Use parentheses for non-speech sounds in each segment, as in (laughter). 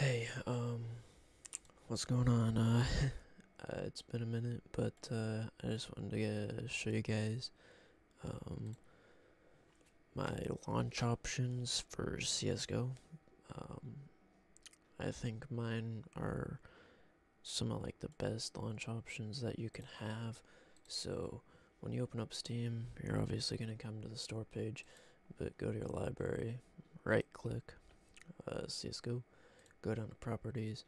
Hey, um, what's going on? Uh, (laughs) uh, it's been a minute, but uh, I just wanted to show you guys um, my launch options for CS:GO. Um, I think mine are some of like the best launch options that you can have. So when you open up Steam, you're obviously gonna come to the store page, but go to your library, right click, uh, CS:GO go down to properties,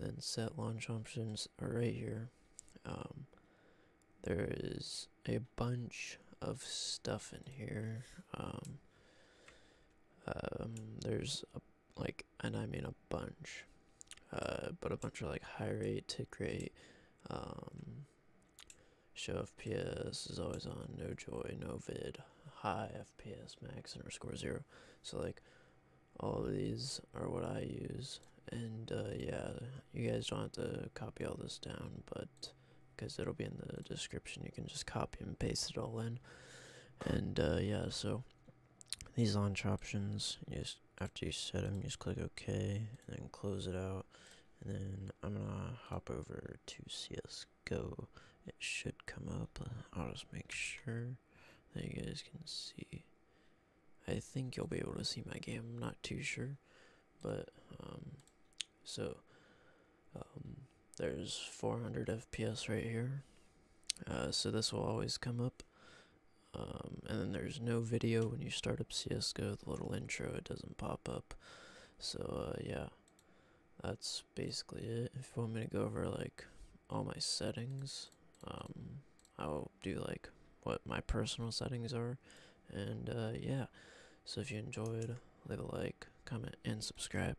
and set launch options are right here. Um, there is a bunch of stuff in here. Um, um, there's a, like, and I mean a bunch, uh, but a bunch of like high rate, tick rate, um, show FPS is always on, no joy, no vid, high FPS, max underscore zero. So like, all of these are what I use and uh, yeah you guys don't have to copy all this down but because it'll be in the description you can just copy and paste it all in. And uh, yeah so these launch options you just after you set them you just click ok and then close it out. And then I'm gonna hop over to CSGO it should come up. I'll just make sure that you guys can see. I think you'll be able to see my game. I'm not too sure but um, so um, there's 400 FPS right here. Uh, so this will always come up. Um, and then there's no video when you start up CSGO, the little intro, it doesn't pop up. So uh, yeah, that's basically it. If you want me to go over like all my settings, um, I'll do like what my personal settings are. And uh, yeah, so if you enjoyed, leave a like, comment, and subscribe.